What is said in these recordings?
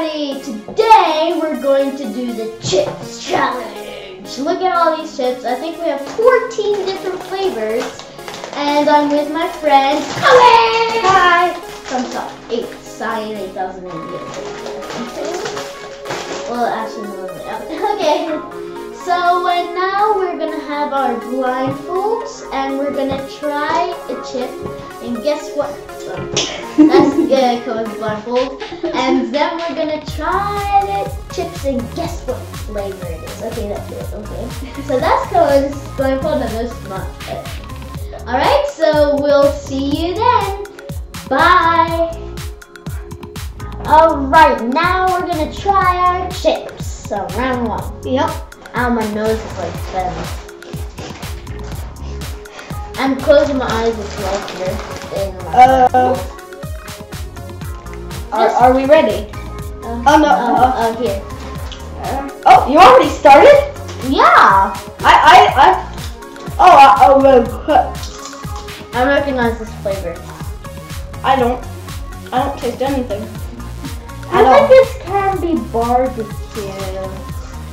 everybody! Today we're going to do the chips challenge. Look at all these chips. I think we have 14 different flavors. And I'm with my friend Colin! Hi! From Top 8, Cyan 8000 Well, actually, no, no, okay. So and now we're gonna have our blindfolds and we're gonna try a chip and guess what? That's yeah, Koen's blindfold. And then we're gonna try the chips and guess what flavor it is. Okay, that's it. Okay. So that's Koen's blindfold and this is not it. Alright, so we'll see you then. Bye. Alright, now we're gonna try our chips. So round one. Yep. Ow, my nose is like spinning. I'm closing my eyes as well here. Uh, are, are we ready? uh, oh, no, Uh, uh, uh, here. Oh, you already started? Yeah! I, I, I. Oh, I, uh, I recognize this flavor. I don't. I don't taste anything. I all. think this can be barbecue.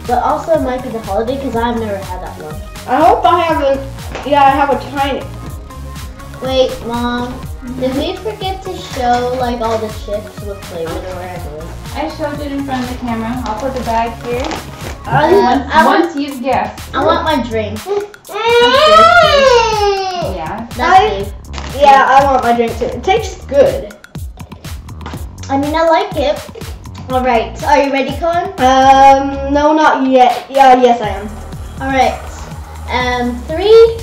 But also it might be the holiday because I've never had that one. I hope I haven't. Yeah, I have a tiny. Wait, Mom. Did we forget to show like all the chips with flavor or whatever? I showed it in front of the camera. I'll put the bag here. Uh, once, I want- once you've guessed. I want my drink. Yeah. That's I- Yeah, I want my drink too. It tastes good. I mean, I like it. All right. Are you ready, Colin? Um, no, not yet. Yeah, yes, I am. All right. Um, three,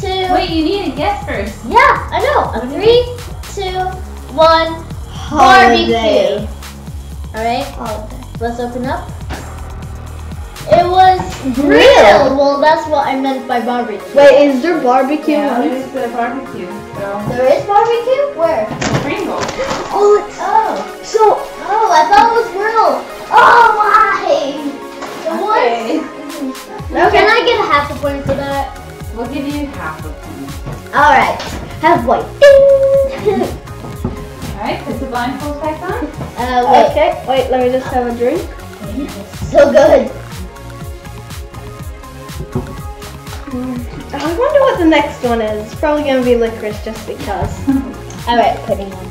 two. Wait, you need to guess first. Yeah, I know. A What is three, two, one. Holiday. Barbecue. All right. Let's open up. It was Grilled. grilled. Well, that's what I meant by barbecue. Wait, is there barbecue? Yeah, there's the barbecue. So, There is barbecue? Where? Pringles. Oh, it's oh. So, Oh, I thought it was grilled. Oh, why? The Okay. Can I get a half a point for that? We'll give you half a point. All right. Halfway. Ding. Alright, put the blindfold back on. uh, wait. okay, wait, let me just have a drink. So good. I wonder what the next one is. It's probably gonna be licorice just because. All right, putting on.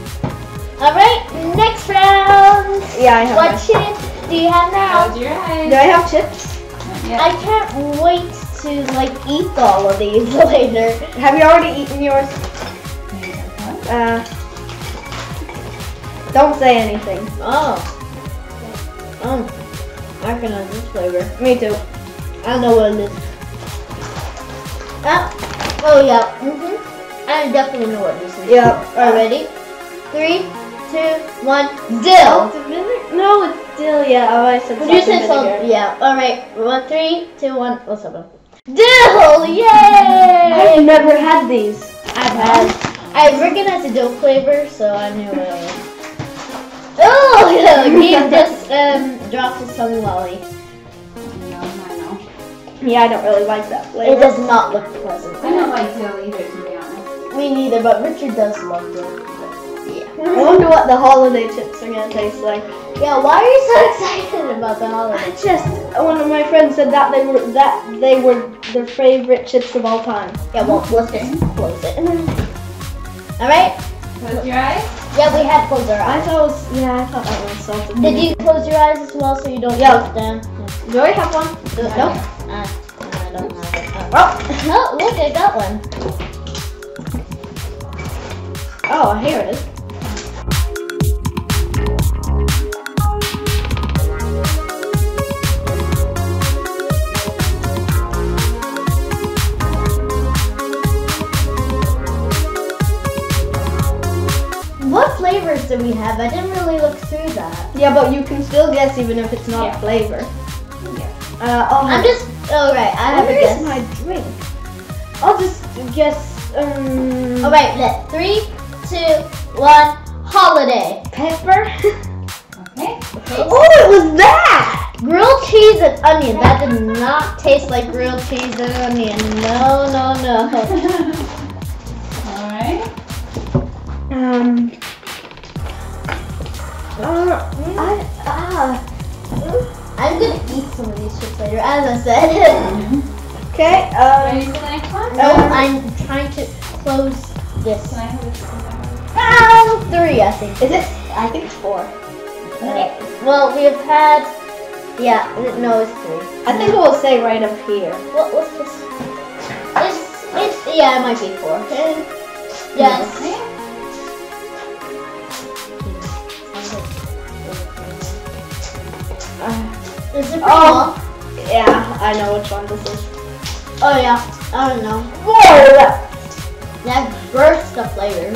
All right, next round. Yeah, I have What my- chip do you have now? Close your eyes. Do I have chips? Not. I can't wait to like eat all of these later. Have you already eaten yours? Uh, don't say anything. Oh. Um, I recognize this flavor. Me too. I know what it is. Ah, oh yeah. Mhm. I definitely know what this is. Yep. You ready? Three, two, one. Dill. Vinegar? No, it's dill. Yeah, oh, I said salt you say salt? Yeah. All right. One, three, two, one. Let's open. Dill! Yay! I've Yay! never had these. I've had. I recognize the dill flavor, so I knew what it was. Oh, he just um dropped his tongue lolly. No, I know. Yeah, I don't really like that flavor. It does not look pleasant. I don't like dill either, to be honest. Me neither, but Richard does love dill. Yeah. I wonder what the holiday chips are gonna taste like. Yeah, why are you so excited about the holiday? I just one of my friends said that they were that they were their favorite chips of all time. Yeah, well, let's just close it. All right. Close your eyes. Yeah, we have closed our I thought it was yeah, I thought that was salted. Did you close your eyes as well so you don't Yeah. close them? Do I have one? No. No. Uh, I don't have it. Oh, oh, look, I got one. Oh, here it is. We have? I didn't really look through that. Yeah, but you can still guess even if it's not Yeah. a flavor. Yeah. Uh, oh, I'm just. Oh right, I have a Where is guess. my drink? I'll just guess. Um, All right, let three, two, one. Holiday. pepper. Okay. oh, it was that. Grilled cheese and onion. That did not taste like grilled cheese and onion. No, no, no. Alright. Um, chips. Uh, I, ah. I'm gonna eat some of these chips later, as I said. Okay, um, Ready for the next one? no, I'm trying to close this. Can I have this? Um, three, I think. is it? I think it's four. Okay. Well, we have had. Yeah, no, it's three. I think it will say right up here. What, what's this? It's, it's, yeah, it might be four. Yes. Uh, Is it Oh. yeah, I know which one this is. Oh, yeah. I don't know. Whoa! That burst of flavor.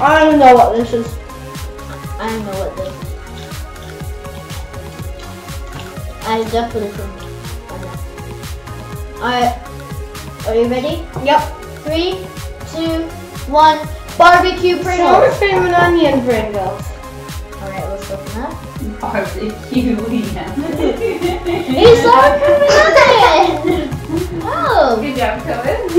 I don't know what this is. I don't know what this is. I definitely think. Alright. Are you ready? Yep. Three, two, one. Barbecue Sour Pringles. cream and onion Pringles. Alright, let's open that. Barbecue, Liam. It's sour cream and onion! Oh! Good job, Koen.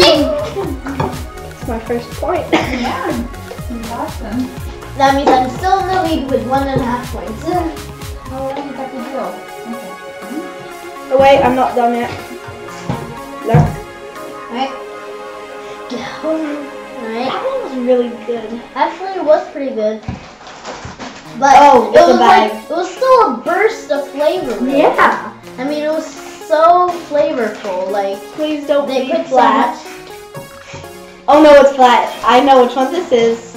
It's my first point. Yeah. That's awesome. That means I'm still in the lead with one and a half points. How long you got to go? Okay. oh wait, I'm not done yet. Look. Alright. Alright. That one was really good. Actually, it was pretty good. But Oh, it was like it was still a burst of flavor. really. Yeah. I mean, it was so flavorful. Like Please don't they be put flat. Oh no, it's flat. I know which one this is.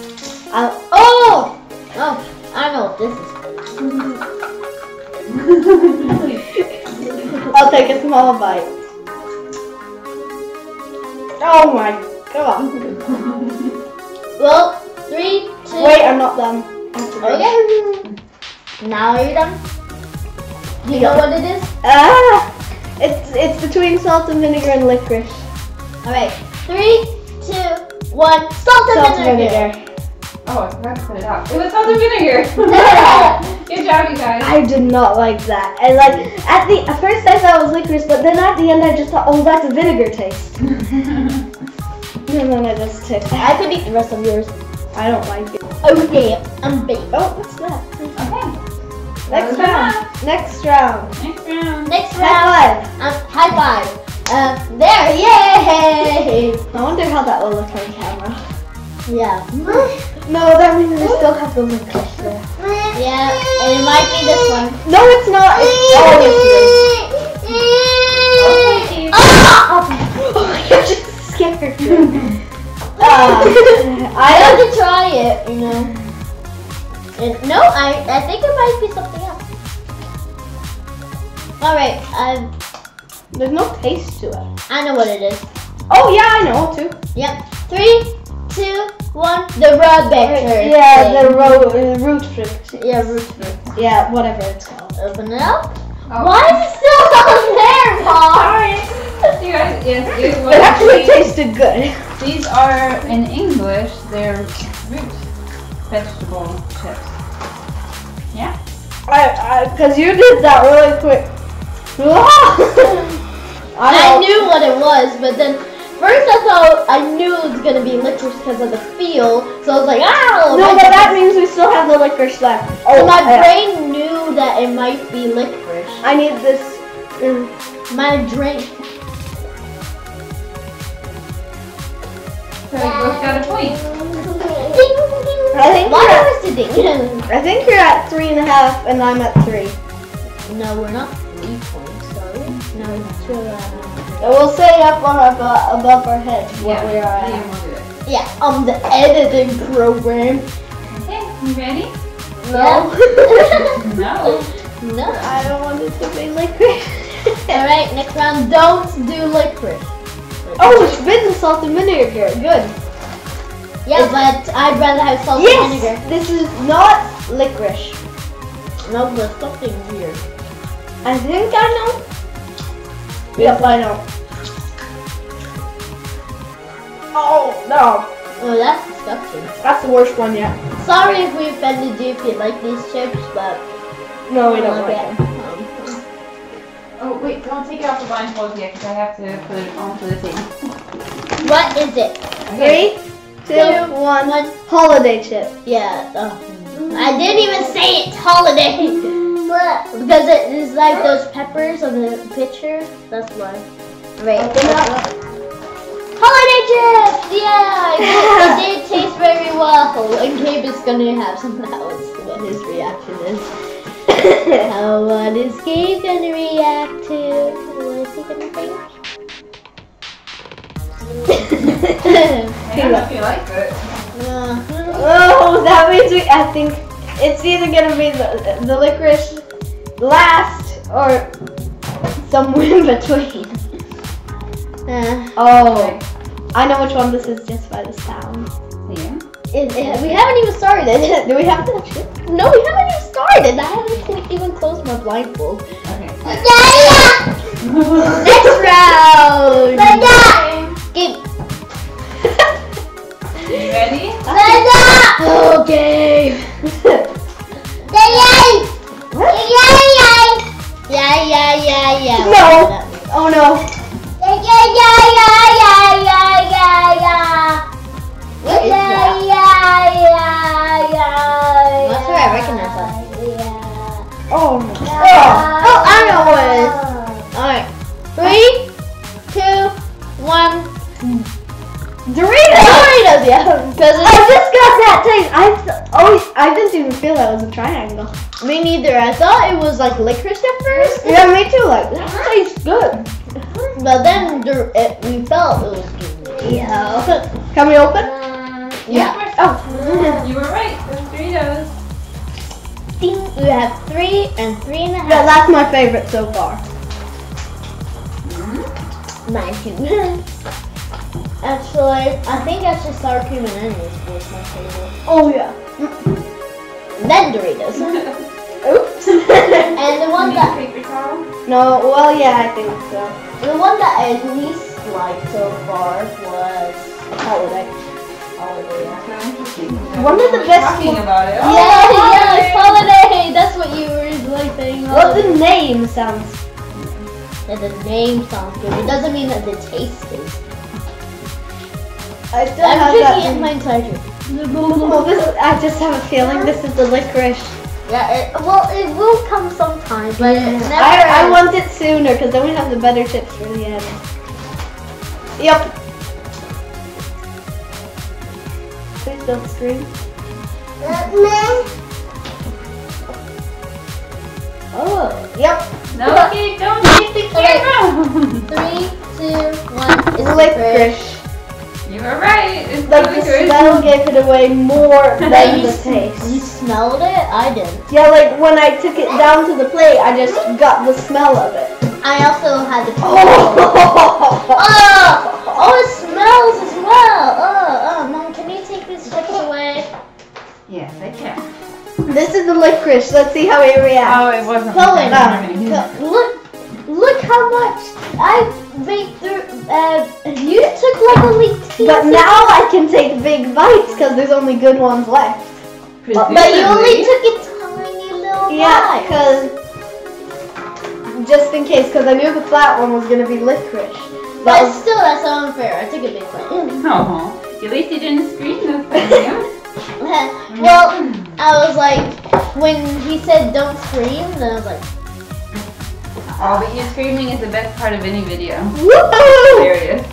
I'll, Oh, oh, I know what this is. I'll take a small bite. Oh my god. Well, Now are you're done. Do you know what it is? Ah! It's it's between salt and vinegar and licorice. All right. Three, two, one. Salt and Salt vinegar. vinegar. Oh, I forgot to put it out. It was salt and vinegar. Good job, you guys. I did not like that. And like at the at first I thought it was licorice, but then at the end I just thought, oh, that's a vinegar taste. And then I just took. I could eat the rest of yours. I don't like it. Okay, I'm baked. Oh, what's that? Okay. Next That was round. Next round. Next round. Next High five. Um, high five. Uh, there, yay! I wonder how that will look on camera. Yeah. No, that means we still have the licorice there. Yeah, and it might be this one. No, it's not. It's, oh, yes, it is. Okay. Ah! Oh my gosh, it's scared. Uh, I I have don't. to try it, you know. And, no, I, I think it might be something else. Alright, I, There's no taste to it. I know what it is. Oh yeah, I know too. Yep. Three, two, one. The raspberry. Yeah, the thing. ro- uh, root fruit. Yeah, root fruit. Yeah, whatever it's called. Open it up. Oh. Why is it still on there, Mom? You guys, yes, it It actually was. tasted good. These are in English. They're root vegetable chips. Yeah. I, I, cause you did that really quick. I, I knew what it was, but then first I thought I knew it was gonna be licorice because of the feel. So I was like, ah. No, but that means we still have the licorice left. So Oh, my yeah. brain knew that it might be licorice. I need this. mm, My drink. So we both got a point. Ding, ding. I think Why we're- was it? I think you're at three and a half, and I'm at three. no, we're not three points, sorry. No, it's. Uh, It will say up on our above our heads what yeah. we are at. will do it. yeah, on the editing program. Okay, you ready? No. No. No. I don't want it to be licorice. Alright, next round. Don't do licorice. Oh, it's been salt and vinegar. Here. Good. Yeah, but I'd rather have salt and Yes, vinegar. this is not licorice. No, but something weird. I think I know. Yep, I know. Oh no, Oh, that's disgusting. that's the worst one yet. Sorry if we offended you if you like these chips, but No, we don't like them. Oh wait, don't take it off the blindfold yet, because I have to put it onto the thing. what is it? Three, two, one. One. Holiday chip. Yeah. Uh, I didn't even say it. Holiday. because it is like those peppers on the picture. That's why. Right. Open up. Holiday chips! Yeah! It did, taste very well. And Gabe is gonna have some. That was what his reaction is. How what is Gabe gonna react to? What is he gonna think? I don't know if you like it. Uh-huh. Oh, that means we. I think it's either gonna be the, the licorice last or somewhere in between. Uh, Oh, I know which one this is just by the sound. Yeah. it- it- we haven't even started. Do we have to? No, we haven't even started. I haven't even closed my blindfold. Okay. Next round. Gabe. You ready? Okay. Yeah, yeah, yeah, yeah. No. oh no. Yeah, yeah, What is that? That's where I recognize that. Oh no. Oh, I know what it is. Alright. Three, two, one. Doritos. Doritos, yeah. Because I just got that taste. I th- oh, I didn't even feel that was a triangle. me neither. I thought it was like licorice at first. Yeah, me too. Like that uh-huh. tastes good. But then the, it, we felt it was good. Yeah. Can we open? Uh, yeah. Oh. Uh, you were right. Those Doritos. Ding. We have three and three and Yeah, that's my favorite so far. Mine too. Actually, I think actually sour cream and onions was my favorite. Oh yeah. Then Doritos. Oops. and the one that paper towel? no, well yeah, I think so. the one that I least liked so far was Holiday. Holiday. That's interesting. One of the best Talking one- about it. Yeah, Oh, yes, holiday. holiday. That's what you were like saying. Well, the name sounds. That the name sounds good. It doesn't mean that the taste is. I still I'm have drinking that. it my pleasure. Well, this, I just have a feeling this is the licorice. Yeah, it, well, it will come sometime, but it never. I, I want it sooner because then we have the better chips for the end. Yep. Please don't scream. Let me. Oh, yep. No, okay, don't take the camera. Three, two, one. It's Licorice. You were right. It's Like the licorice. smell gave it away more than the taste. You smelled it? I didn't. Yeah, like when I took it down to the plate, I just got the smell of it. I also had the. Oh! Oh, oh, it smells as well. Oh, oh, mom, can you take these chips away? Yes, I can. This is the licorice. Let's see how it reacts. Oh, it wasn't. Koen, licorice. look, look how much I made through. Uh, you took like only two. But now I can take big bites because there's only good ones left. But you only Presumably. took a tiny little Yeah, bite. because just in case, because I knew the flat one was gonna be licorice. That But was, still, that's so unfair. I took a big bite. Oh, at least you didn't scream this time, well, I was like, when he said don't scream, then I was like, Oh, but you screaming is the best part of any video. Woo! Serious.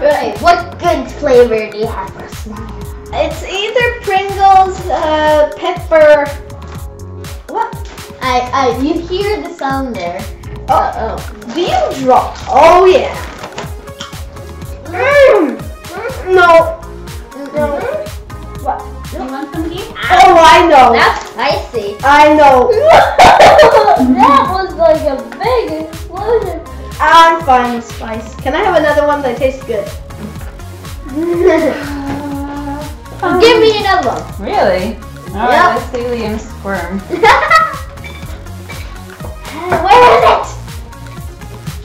right, what good flavor do you have for us now? It's either Pringles, uh, pepper. What? I, I, you hear the sound there. Oh, Uh oh. do you drop? Oh yeah. Mm. No. No. What? You want some tea? Oh, I know. That's spicy. I know. that was like a big explosion. I'm fine with spice. Can I have another one that tastes good? Give me another one. Really? Alright, Yep. let's see Liam squirm. Where is it?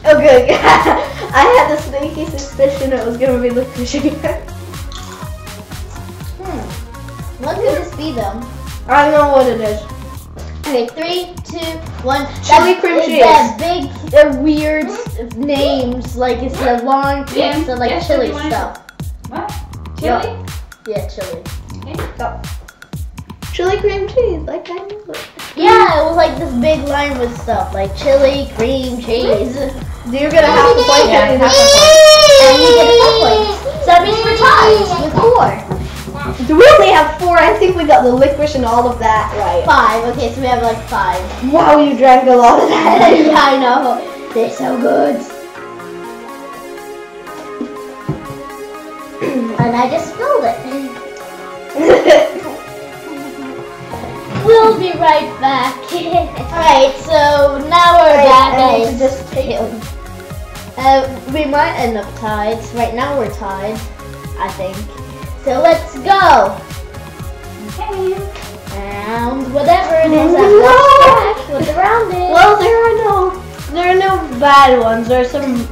Oh, good. I had the sneaky suspicion it was gonna be licorice again. Hmm. What could this be though? I don't know what it is. Okay, three, two, one. Chili That- cream is cheese. That big, uh, weird s- names, like it's a long Yeah, of like yes, chili if you want. stuff. What? Chili? Yeah, chili. Okay. Go. Chili cream cheese, like I knew it. Yeah, it was like this big line with stuff like chili, cream, cheese. You're gonna have to point Yeah, it. And you get half points. So that means we're tied with four. Do we only have four? I think we got the licorice and all of that right. Five. Okay, so we have like five. Wow, you drank a lot of that. yeah, I know. They're so good. and I just spilled it. We'll be right back. Alright, so now we're back I and need to just take uh, we might end up tied. Right now we're tied, I think. So let's go. Okay. Round whatever it is. No. Track what the round is. Well, there are no, there are no bad ones. There are some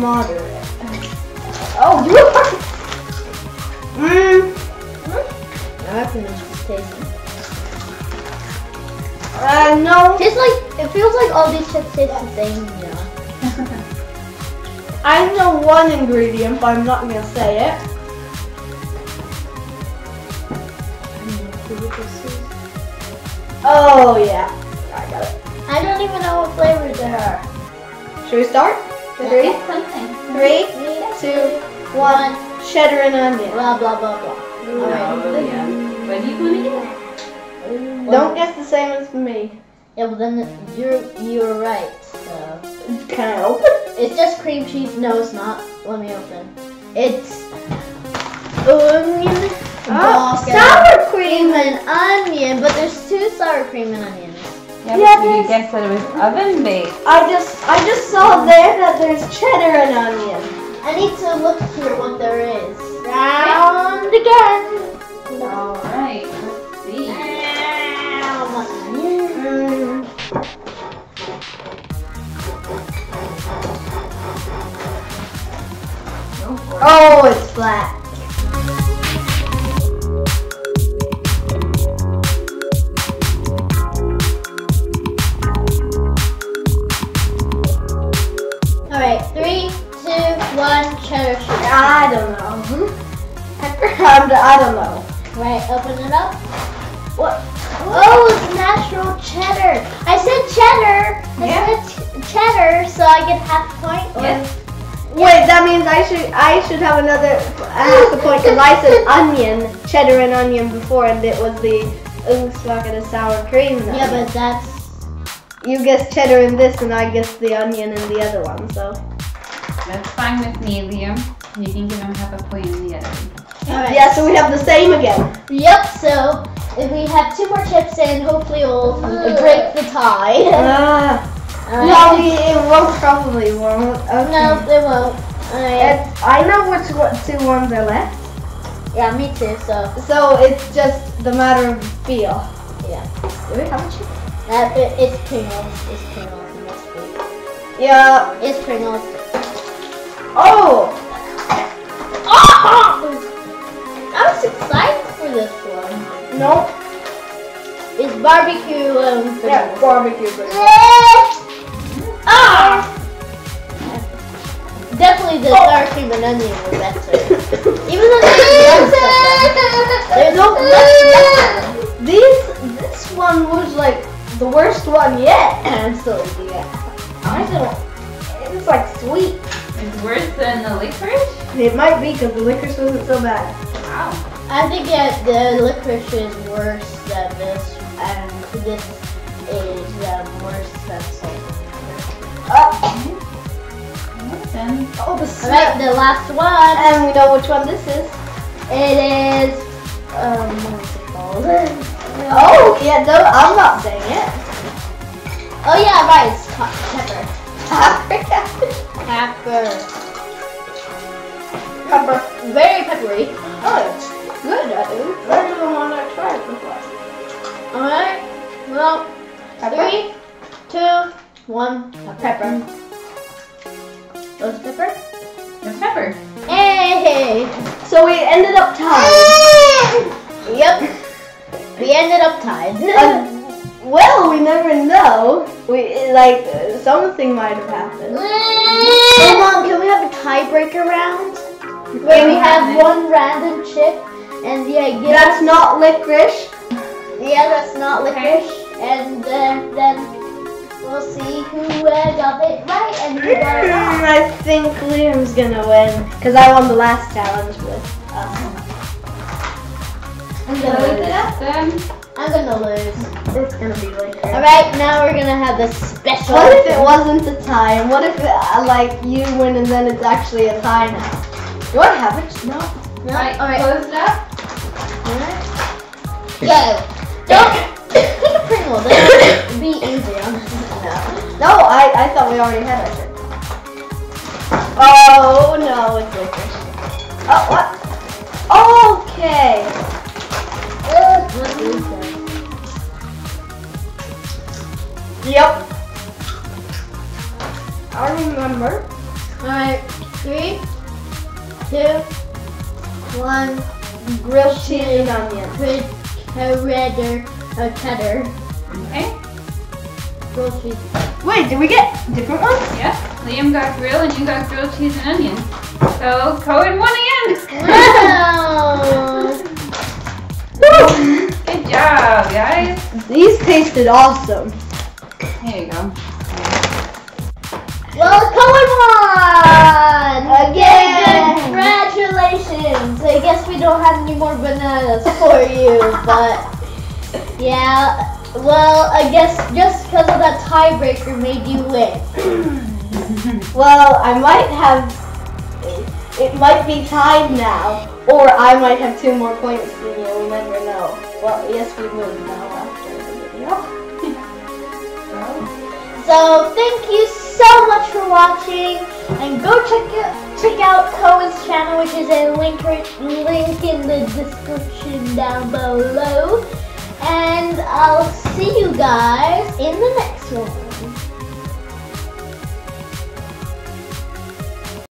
moderate. Oh, you are. Mmm. I finish this tasting. Uh, no. Tastes like it feels like all these chips taste the same. Yeah. I know one ingredient, but I'm not gonna say it. Oh yeah, I got it. I don't even know what flavors there are. Should we start? Three, Something. three, two, one. Cheddar and onion. Blah blah blah blah. Alright. Oh, yeah. What do you want to get? Don't guess the same as me. Yeah, well then you're you're right. So Can I open? it's just cream cheese. No, it's not. Let me open. It's onion, Oh, block, sour cream cream. and onion. But there's two sour cream and onions. Yeah, Yeah, but you guessed that it was oven baked. I just, I just saw there that there's cheddar and onion. I need to look here what there is. Round again. All right. Let's see. Go for it. Oh, it's flat. I'm, I don't know. Right, open it up. What? Oh, it's natural cheddar. I said cheddar. I Yeah. said ch- cheddar, so I get half a point. or- Yes. Wait, that means I should, I should have another half a point because I said onion, cheddar and onion before, and it was the Ungsvaka the sour cream. then. Yeah, but that's you guessed cheddar in this, and I guessed the onion in the other one. So That's fine with me, Liam. You can give him half a point in the other. Alright. yeah, so we have the same again. Yep. So if we have two more chips in, hopefully we'll break the tie. Ah. Alright. No, we, it won't probably won't. Okay. No, they won't. Alright. It's- I know which one, two ones are left. Yeah, me too. So So it's just the matter of feel. yeah, Do we have a chip? that it, it's Pringles. It's Pringles. It must be. Yeah. It's Pringles. Oh! I was excited for this one. No. It's barbecue um, Yeah, Pringles. barbecue. burger. ah! Definitely the sour cream and onion were better. Even though there's less there's no less These, this one was like the worst one yet. Absolutely, yeah. I don't. It's like sweet. It's worse than the licorice? It might be because the licorice wasn't so bad. I think yeah, the licorice is worse than this, and this is um, worse than salt. Then oh, the Alright, the last one. And we know which one this is. It is um what's it called? Oh, yeah, no, I'm not saying it. Oh yeah, right, it's pa- pepper. Pepper. Pepper. Very peppery. Oh, good, I do. Better than the one I tried before. Alright. Well, three, two, one, a pepper. What's pepper? there's pepper. Hey! So we ended up tied. Yep. We ended up tied. Uh, well, we never know. We like something might have happened. Hey, Mom, can we have a tiebreaker round? where we have one random chip, and idea. That's not licorice. Yeah, that's not Okay. licorice. And uh, then we'll see who uh, got it right and who got it wrong. I think Liam's gonna win because I won the last challenge with. I'm gonna lose. I'm gonna lose. it's gonna be licorice. Alright, now we're gonna have the special. What if it wasn't a tie? What if it, uh, like you win and then it's actually a tie now? You want to have it? No. No? Alright, Alright. close it up. Go. Don't. Pick a Pringle. That'll be easy on No, I, I thought we already had turn. Oh no, it's licorice. Oh what? Okay. Yep. I remember. Alright, three, two, one. Grilled cheese and onion. Good redder, a cheddar. Okay. Grilled cheese. Wait, did we get different ones? Yeah. Liam got grill and you got grilled cheese and onion. So Koen won again. Wow! Good job, guys. These tasted awesome. Here you go. well, Koen won! Again! Congratulations! I guess we don't have any more bananas for you, but yeah. Well, I guess just because of that tiebreaker made you win. Well, I might have. It might be tied now, or I might have two more points than you. We never know. Well, yes, we will know after the video. So thank you so much for watching, and go check out check out Koen's channel, which is a link link in the description down below. And I'll see you guys in the